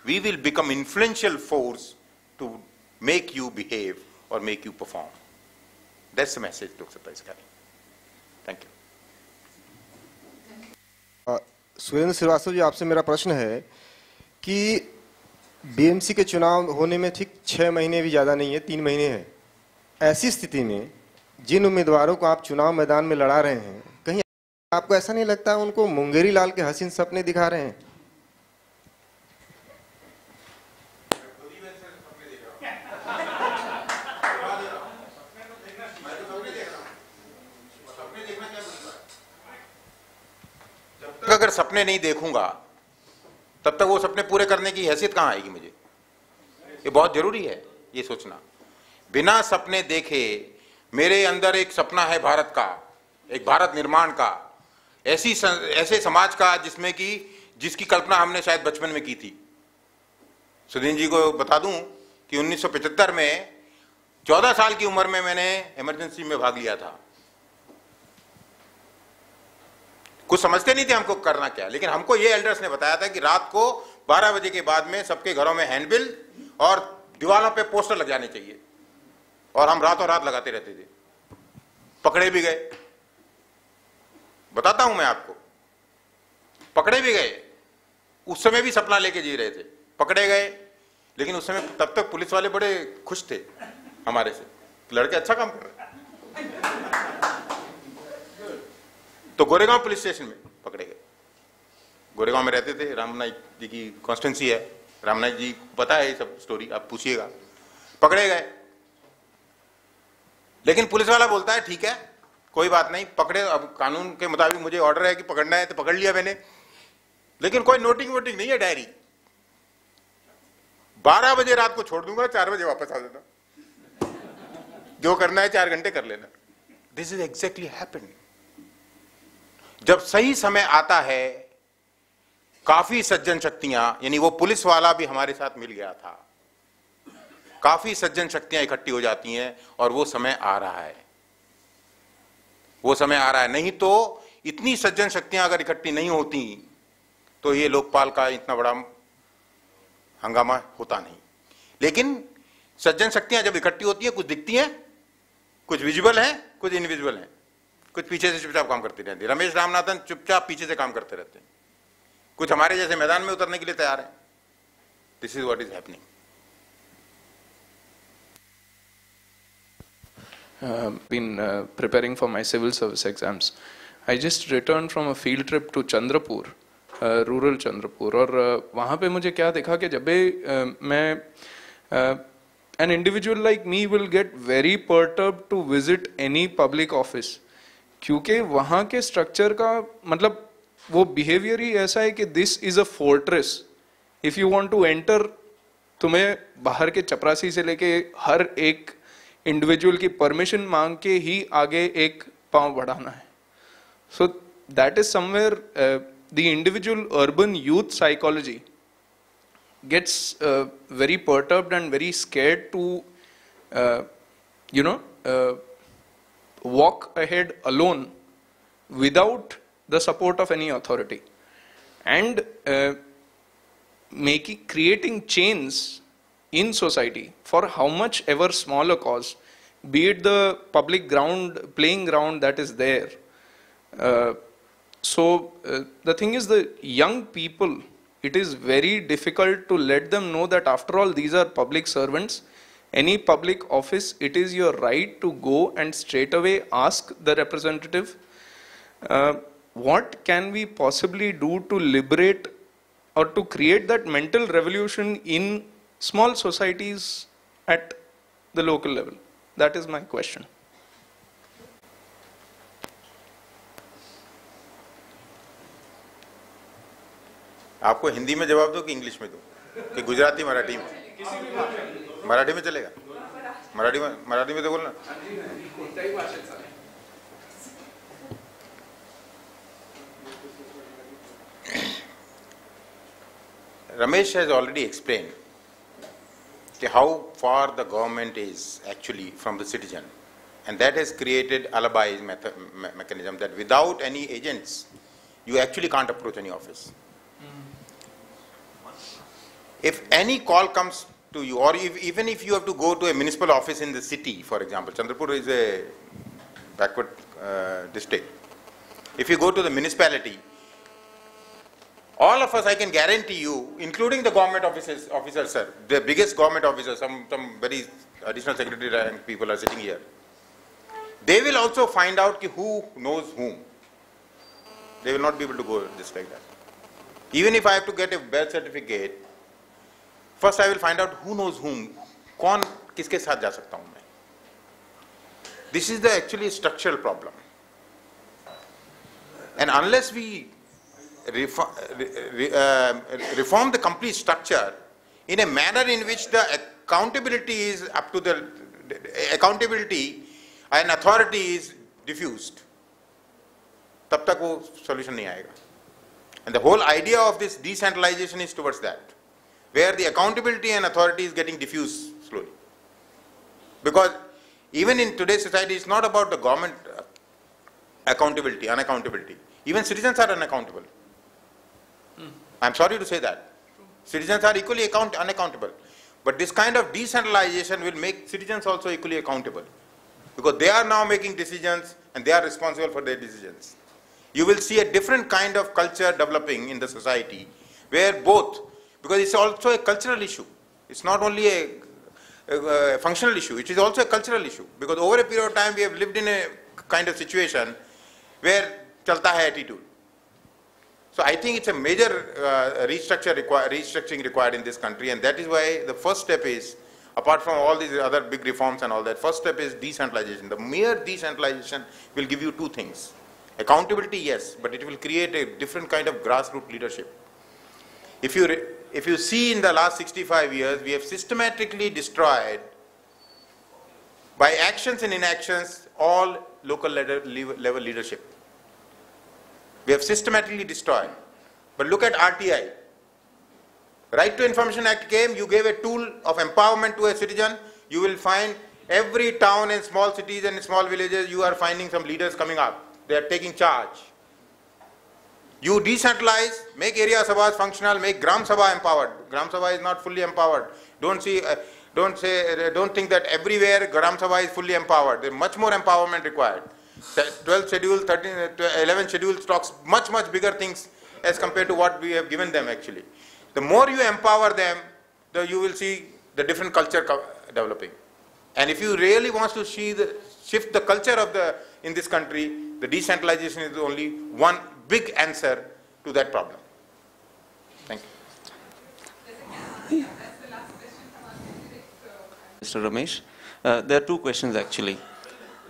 we will become influential force to make you behave or make you perform. That's the message Lok Satta is carrying. Thank you. Surendra Srivastava ji आपसे मेरा प्रश्न है कि BMC के चुनाव होने में ठीक छः महीने भी ज़्यादा नहीं है तीन महीने हैं ऐसी स्थिति में जिन उम्मीदवारों को आप चुनाव मैदान में लड़ा रहे हैं, कहीं आपको ऐसा नहीं लगता उनको मुंगेरी लाल के हसीन सपने दिखा रहे हैं? अगर सपने नहीं देखूँगा, तब तक वो सपने पूरे करने की हैसियत कहाँ आएगी मुझे? ये बहुत ज़रूरी है, ये सोचना। बिना सपने देखे मेरे अंदर एक सपना है भारत का, एक भारत निर्माण का, ऐसी ऐसे समाज का जिसमें कि, जिसकी कल्पना हमने शायद बचपन में की थी। सुधीन जी को बता दूँ कि 1975 में 14 साल की उम्र में मैंने इमरजेंसी में भाग लिया था। कुछ समझते नहीं थे हमको करना क्या, लेकिन हमको ये एल्डर्स ने बताया था कि रात को 12 बजे के बाद में सबके घरों में हैंडबिल और दीवारों पे पोस्टर लग जाने चाहिए। और हम रातों रात लगाते रहते थे। पकड़े भी गए। बताता हूँ मैं आपको। पकड़े भी गए। उस समय भी सपना लेके जी रहे थे। पकड़े गए। लेकिन उस समय तब तक पुलिस वाले बड़े खुश थे हमारे से। लड़के अच्छा काम कर रहे तो गोरेगांव पुलिस स्टेशन में पकड़े गए। गोरेगांव में रहते थे। रामनाथ जी की कॉन्स्टेंसी है। रामनाथ जी पता है ये सब स्टोरी आप पूछिएगा। पकड़े गए। लेकिन पुलिस वाला बोलता है, ठीक है, कोई बात नहीं, पकड़े, अब कानून के मुताबिक मुझे ऑर्डर है कि पकड़ना है तो पकड़ लिया मैंने। लेकिन कोई नोटिंग वोटिंग नहीं है डायरी बारह बजे रात को छोड़ दूँगा, चार बजे वापस आ जाना जो करना है, चार घंटे कर लेना। दिस इज़ एग्जैक्टली हैपेंड जब सही समय आता है, काफ़ी सज्जन शक्तियाँ, यानी वो पुलिस वाला भी हमारे साथ मिल गया था। काफ़ी सज्जन शक्तियाँ इकट्ठी हो जाती हैं और वो समय आ रहा है। वो समय आ रहा है। नहीं तो इतनी सज्जन शक्तियाँ अगर इकट्ठी नहीं होती तो ये लोकपाल का इतना बड़ा हंगामा होता नहीं। लेकिन सज्जन शक्तियाँ जब इकट्ठी होती हैं, कुछ दिखती हैं, कुछ विजिबल हैं, कुछ इनविजिबल हैं। कुछ पीछे से चुपचाप काम करती रहती रमेश रामनाथन चुपचाप पीछे से काम करते रहते हैं। कुछ हमारे जैसे मैदान में उतरने के लिए तैयार है। This is what is happening Uh, been uh, preparing for my civil service exams. I just returned from a field trip to Chandrapur, uh, rural Chandrapur, और uh, वहाँ पे मुझे क्या देखा कि जब भी uh, मैं an individual like me will get very perturbed to visit any public office क्योंकि वहाँ के स्ट्रक्चर का मतलब वो बिहेवियर ही ऐसा है कि this is a fortress if you want to enter तुम्हें बाहर के चपरासी से लेके हर एक इंडिविजुअल की परमिशन मांग के ही आगे एक पाँव बढ़ाना है। So that is somewhere the individual urban youth psychology gets very perturbed and very scared to you know walk ahead alone without the support of any authority and making creating change in society for how much ever smaller cause be it the public ground playing ground that is there. Uh, so uh, the thing is the young people it is very difficult to let them know that after all these are public servants. Any public office, it is your right to go and straight away ask the representative, uh, what can we possibly do to liberate or to create that mental revolution in small societies at the local level. That is my question. आपको हिंदी में जवाब दो कि English में दो? कि गुजराती, मराठी में? मराठी में चलेगा? मराठी में मराठी में तो बोलना। Ramesh has already explain how far the government is actually from the citizen. And that has created alibi me mechanism that without any agents, you actually can't approach any office. If any call comes to you, or if, even if you have to go to a municipal office in the city, for example, Chandrapur is a backward uh, district. If you go to the municipality, all of us, I can guarantee you, including the government officers, officers, sir, the biggest government officers, some, some very additional secretary rank people are sitting here. They will also find out ki who knows whom. They will not be able to go just like that. Even if I have to get a birth certificate, first I will find out who knows whom, कौन किसके साथ जा सकता हूं मैं. This is the actually structural problem. And unless we reform, uh, reform the complete structure in a manner in which the accountability is up to the accountability and authority is diffused तब तक वो solution नहीं आएगा and the whole idea of this decentralization is towards that where the accountability and authority is getting diffused slowly because even in today's society it's not about the government accountability unaccountability even citizens are unaccountable I'm sorry to say that. Citizens are equally account unaccountable. But this kind of decentralization will make citizens also equally accountable. Because they are now making decisions and they are responsible for their decisions. You will see a different kind of culture developing in the society where both, because it's also a cultural issue. It's not only a, a, a functional issue, it is also a cultural issue. Because over a period of time we have lived in a kind of situation where chalta hai attitude. So I think it's a major uh, restructure require, restructuring required in this country, and that is why the first step is, apart from all these other big reforms and all that, first step is decentralization. The mere decentralization will give you two things. Accountability, yes, but it will create a different kind of grassroots leadership. If you, if you see in the last 65 years, we have systematically destroyed, by actions and inactions, all local level leadership. We have systematically destroyed. But look at RTI. Right to Information Act came, you gave a tool of empowerment to a citizen, you will find every town and small cities and small villages, you are finding some leaders coming up. They are taking charge. You decentralize, make area sabhas functional, make Gram Sabha empowered. Gram Sabha is not fully empowered. Don't see, uh, don't say, uh, don't think that everywhere Gram Sabha is fully empowered. There is much more empowerment required. 12th schedule, 13, 11th uh, schedule talks much, much bigger things as compared to what we have given them actually. The more you empower them, the, you will see the different culture developing. And if you really want to see the, shift the culture of the, in this country, the decentralization is only one big answer to that problem. Thank you. Mr. Ramesh, uh, there are two questions actually.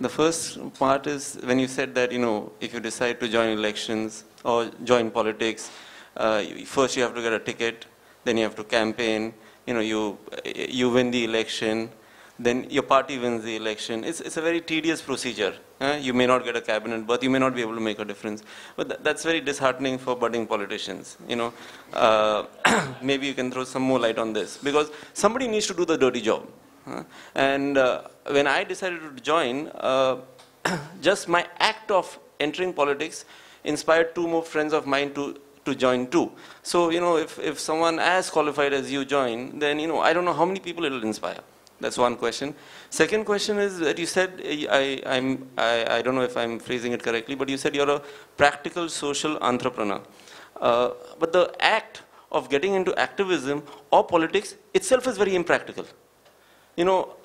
The first part is when you said that, you know, if you decide to join elections or join politics, uh, first you have to get a ticket, then you have to campaign, you know, you, you win the election, then your party wins the election. It's, it's a very tedious procedure. Uh, you may not get a cabinet but you may not be able to make a difference. But th that's very disheartening for budding politicians. You know, uh, maybe you can throw some more light on this because somebody needs to do the dirty job. And uh, when I decided to join, uh, just my act of entering politics inspired two more friends of mine to to join too. So, you know, if, if someone as qualified as you join, then, you know, I don't know how many people it will inspire. That's one question. Second question is that you said, I, I'm, I, I don't know if I'm phrasing it correctly, but you said you're a practical social entrepreneur. Uh, but the act of getting into activism or politics itself is very impractical you know,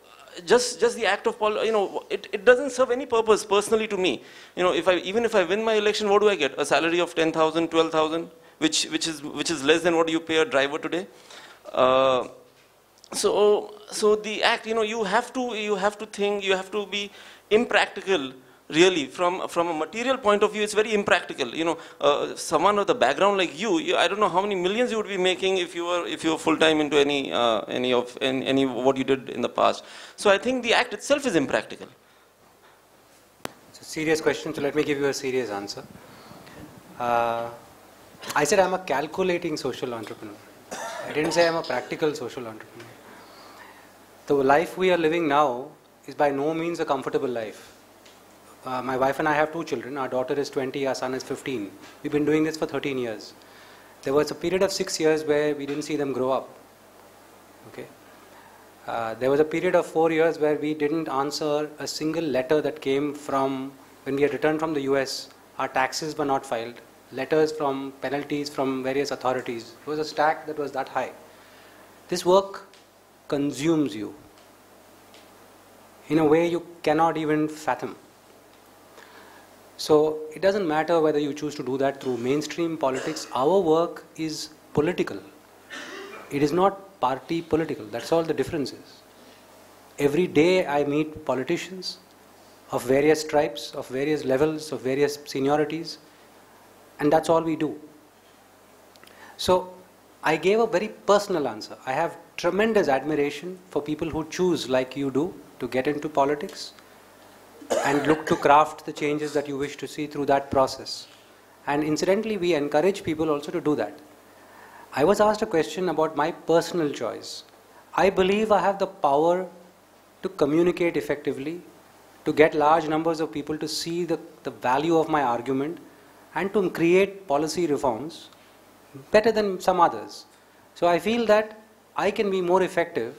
just just the act of you know it, it doesn't serve any purpose personally to me. You know if i even if i win my election what do i get? A salary of 10000 12000 which which is which is less than what you pay a driver today? Uh, so so the act you know you have to you have to think you have to be impractical really from from a material point of view it's very impractical. You know uh, someone with a background like you, you, i don't know how many millions you would be making if you were if you were full time into any uh, any of any, any what you did in the past. So i think the act itself is impractical. It's a serious question so let me give you a serious answer. Uh, i said i'm a calculating social entrepreneur. I didn't say i'm a practical social entrepreneur. The life we are living now is by no means a comfortable life uh, my wife and I have two children. Our daughter is 20, our son is 15. We've been doing this for 13 years. There was a period of six years where we didn't see them grow up. Okay. Uh, there was a period of four years where we didn't answer a single letter that came from when we had returned from the US. Our taxes were not filed. letters from penalties from various authorities. It was a stack that was that high. This work consumes you in a way you cannot even fathom. So it doesn't matter whether you choose to do that through mainstream politics. Our work is political. It is not party political. That's all the difference is. Every day I meet politicians of various stripes, of various levels, of various seniorities, and that's all we do. So I gave a very personal answer. I have tremendous admiration for people who choose, like you do, to get into politics and look to craft the changes that you wish to see through that process. And incidentally, we encourage people also to do that. I was asked a question about my personal choice. I believe I have the power to communicate effectively, to get large numbers of people to see the, the value of my argument, and to create policy reforms better than some others. So I feel that I can be more effective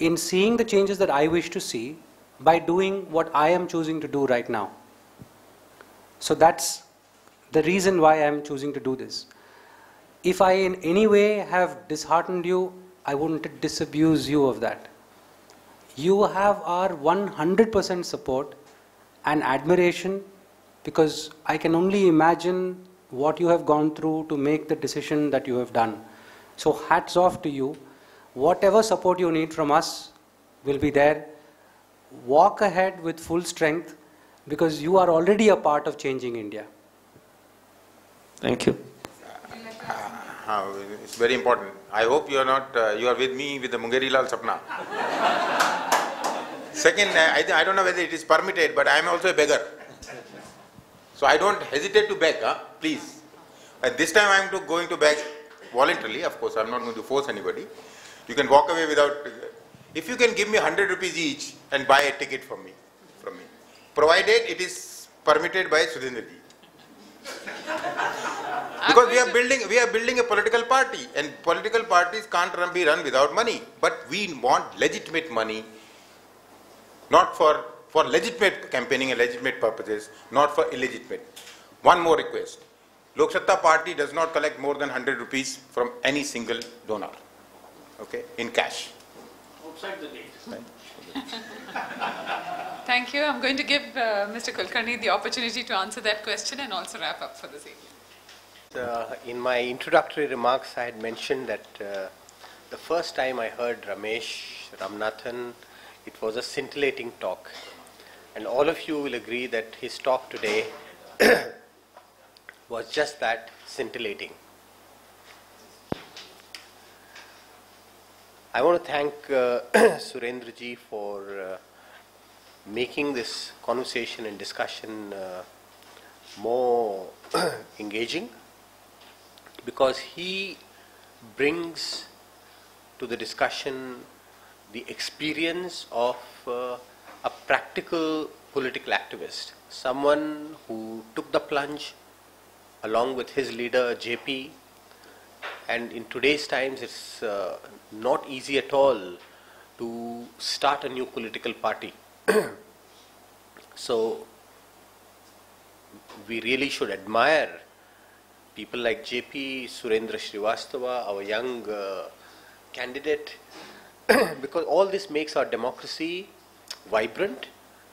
in seeing the changes that I wish to see by doing what I am choosing to do right now. So that's the reason why I am choosing to do this. If I in any way have disheartened you, I wouldn't disabuse you of that. You have our 100% support and admiration because I can only imagine what you have gone through to make the decision that you have done. So hats off to you. Whatever support you need from us will be there. Walk ahead with full strength because you are already a part of changing India. Thank you. Uh, it's very important. I hope you are not, uh, you are with me with the Mungeri Lal Sapna. Second, uh, I, I don't know whether it is permitted, but I am also a beggar. So I don't hesitate to beg, huh? please. At this time I am to going to beg voluntarily, of course, I am not going to force anybody. You can walk away without, if you can give me 100 rupees each and buy a ticket from me, from me, provided it is permitted by Sudhendraji. because we are building we are building a political party and political parties can't run, be run without money. But we want legitimate money not for for legitimate campaigning and legitimate purposes not for illegitimate. One more request. Lok satta party does not collect more than 100 rupees from any single donor okay in cash Outside the date. Thank you. I'm going to give uh, Mr. Kulkarni the opportunity to answer that question and also wrap up for this evening. Uh, in my introductory remarks, I had mentioned that uh, the first time I heard Ramesh Ramanathan, it was a scintillating talk. And all of you will agree that his talk today was just that scintillating. I want to thank uh, Surendraji for uh, making this conversation and discussion uh, more engaging because he brings to the discussion the experience of uh, a practical political activist, someone who took the plunge along with his leader JP. And in today's times, it's uh, not easy at all to start a new political party. so, we really should admire people like JP, Surendra Srivastava, our young uh, candidate, because all this makes our democracy vibrant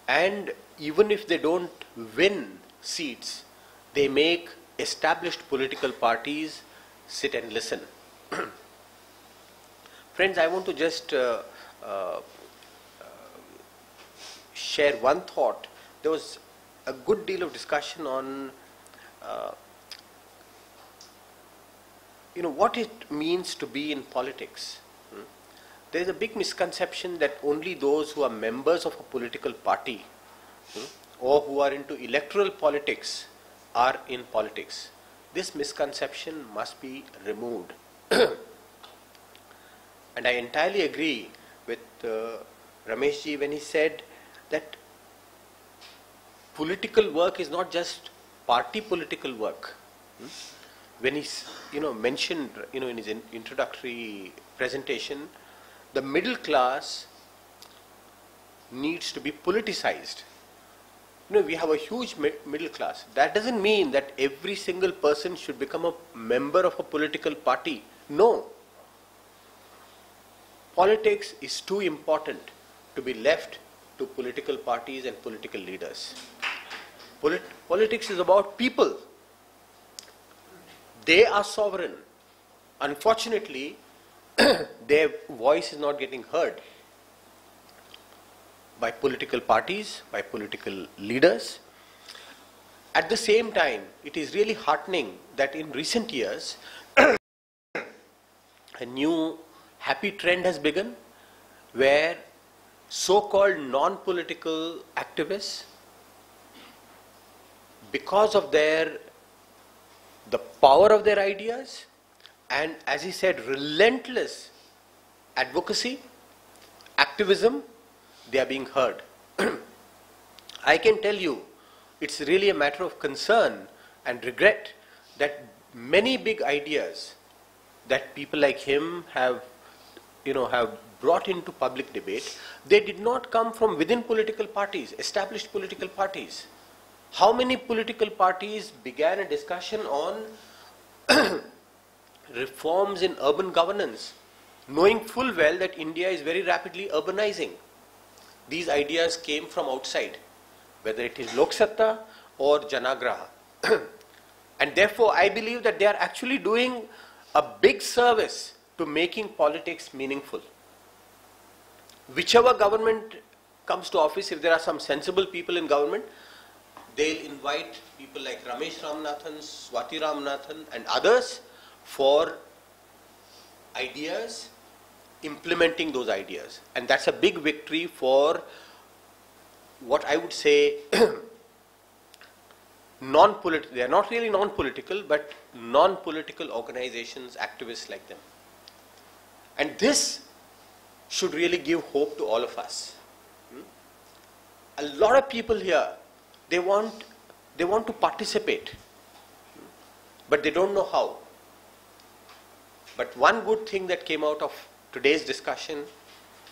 and even if they don't win seats, they make established political parties sit and listen. Friends, I want to just uh, uh, share one thought. There was a good deal of discussion on uh, you know what it means to be in politics. Hmm? There is a big misconception that only those who are members of a political party hmm, or who are into electoral politics are in politics. This misconception must be removed. and I entirely agree with uh, Rameshji when he said that political work is not just party political work. Hmm? When he you know, mentioned you know, in his in introductory presentation, the middle class needs to be politicized. You know, we have a huge mi- middle class. That doesn't mean that every single person should become a member of a political party. No. Politics is too important to be left to political parties and political leaders. Polit- politics is about people. They are sovereign. Unfortunately, their voice is not getting heard by political parties, by political leaders. At the same time, it is really heartening that in recent years, a new happy trend has begun where so-called non-political activists, because of their, the power of their ideas, and as he said, relentless advocacy, activism, they are being heard. I can tell you, it's really a matter of concern and regret that many big ideas that people like him have, you know, have brought into public debate, they did not come from within political parties, established political parties. How many political parties began a discussion on reforms in urban governance, knowing full well that India is very rapidly urbanizing? These ideas came from outside, whether it is Lok Satta or Janaagraha. and therefore, I believe that they are actually doing a big service to making politics meaningful. Whichever government comes to office, if there are some sensible people in government, they'll invite people like Ramesh Ramanathan, Swati Ramanathan, and others for ideas, implementing those ideas. And that's a big victory for what I would say non-political, they are not really non-political, but non-political organizations, activists like them. And this should really give hope to all of us. Hmm? A lot of people here, they want, they want to participate, but they don't know how. But one good thing that came out of today's discussion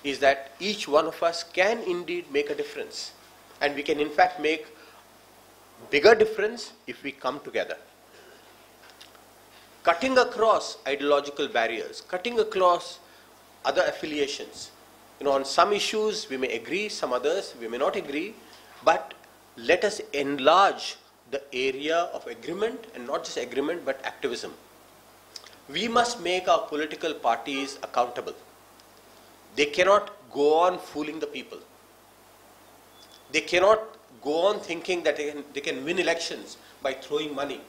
is that each one of us can indeed make a difference. And we can in fact make bigger difference if we come together. Cutting across ideological barriers, cutting across other affiliations. You know, on some issues we may agree, some others we may not agree, but let us enlarge the area of agreement and not just agreement but activism. We must make our political parties accountable. They cannot go on fooling the people. They cannot go on thinking that they can, they can win elections by throwing money.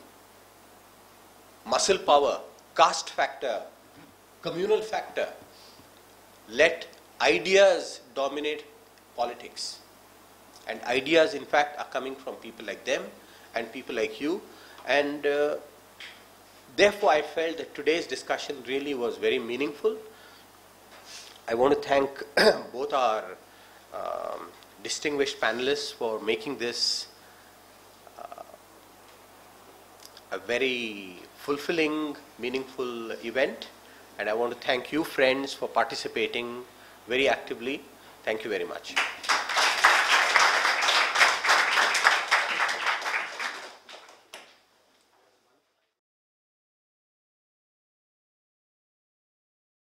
Muscle power, caste factor, communal factor. Let ideas dominate politics. And ideas, in fact, are coming from people like them and people like you. And uh, therefore, I felt that today's discussion really was very meaningful. I want to thank both our um, distinguished panelists for making this uh, a very fulfilling, meaningful event. And I want to thank you, friends, for participating very actively. Thank you very much.